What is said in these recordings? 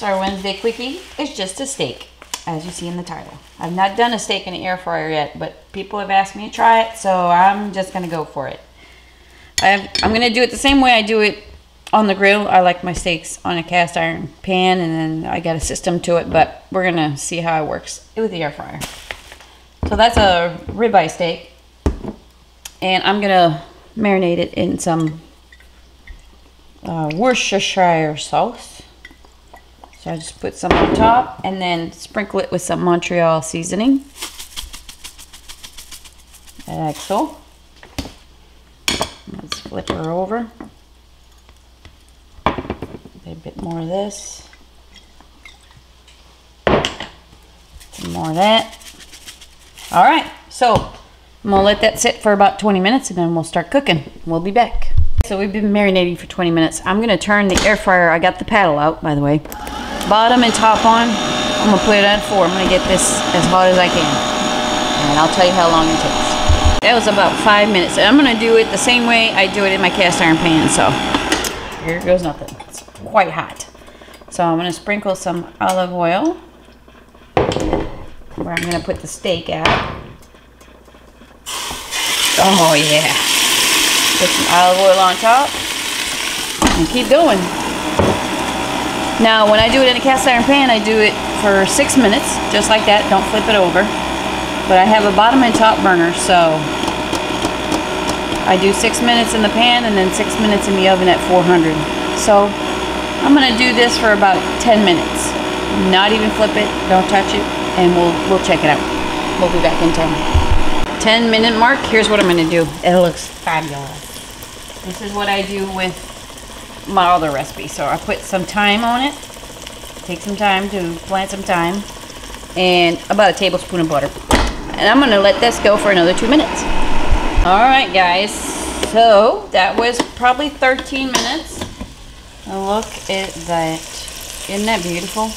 Our Wednesday quickie is just a steak, as you see in the title. I've not done a steak in an air fryer yet, but people have asked me to try it, so I'm just gonna go for it. i am gonna do it the same way I do it on the grill. I like my steaks on a cast iron pan, and then I got a system to it, but we're gonna see how it works with the air fryer. So that's a ribeye steak, and I'm gonna marinate it in some uh, Worcestershire sauce. So I just put some on top and then sprinkle it with some Montreal seasoning. Like so. Let's flip her over. A bit more of this. Some more of that. All right, so I'm gonna let that sit for about 20 minutes and then we'll start cooking. We'll be back. So we've been marinating for 20 minutes. I'm gonna turn the air fryer, I got the paddle out by the way bottom and top on. I'm gonna put it on four. I'm gonna get this as hot as I can. And I'll tell you how long it takes. That was about five minutes. And I'm gonna do it the same way I do it in my cast iron pan. So here goes nothing. It's quite hot. So I'm gonna sprinkle some olive oil where I'm gonna put the steak at. Oh yeah. Put some olive oil on top and keep going. Now, when I do it in a cast iron pan, I do it for six minutes, just like that. Don't flip it over. But I have a bottom and top burner, so I do six minutes in the pan and then six minutes in the oven at 400. So I'm gonna do this for about 10 minutes. Not even flip it, don't touch it, and we'll, we'll check it out. We'll be back in 10. 10 minute mark, here's what I'm gonna do. It looks fabulous. This is what I do with my other recipe. So I put some thyme on it. Take some time to plant some thyme. And about a tablespoon of butter. And I'm going to let this go for another two minutes. Alright guys. So that was probably 13 minutes. look at that. Isn't that beautiful?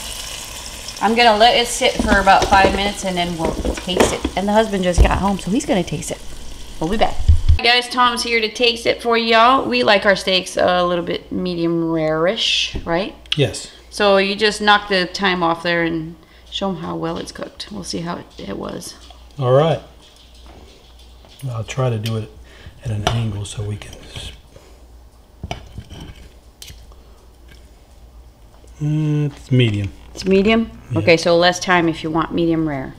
I'm going to let it sit for about five minutes and then we'll taste it. And the husband just got home, so he's going to taste it. We'll be back guys, Tom's here to taste it for y'all. We like our steaks a little bit medium rare-ish, right? Yes. So you just knock the thyme off there and show them how well it's cooked. We'll see how it, it was. All right. I'll try to do it at an angle so we can... Mm, it's medium. It's medium? Yeah. Okay, so less time if you want medium rare.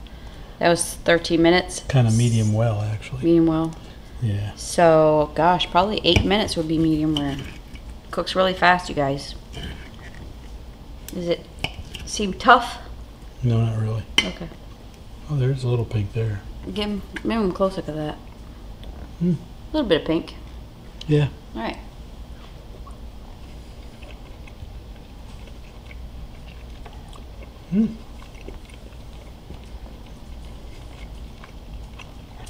That was 13 minutes. Kind of medium well, actually. Medium well. Yeah. So, gosh, probably eight minutes would be medium rare. Cooks really fast, you guys. Does it seem tough? No, not really. Okay. Oh, there's a little pink there. Give him, move him closer to that. Hmm. A little bit of pink. Yeah. All right. Hmm.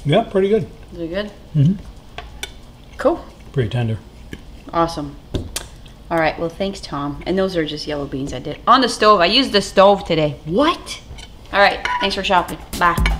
Yeah, pretty good. Is it good? Mm-hmm. Cool. Pretty tender. Awesome. All right. Well, thanks, Tom. And those are just yellow beans I did on the stove. I used the stove today. What? All right. Thanks for shopping. Bye.